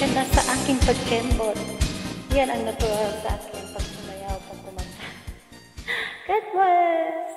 ka na sa aking pagkembot. Yan ang natural sa akin pag sumayaw, pag kumanta. Good one!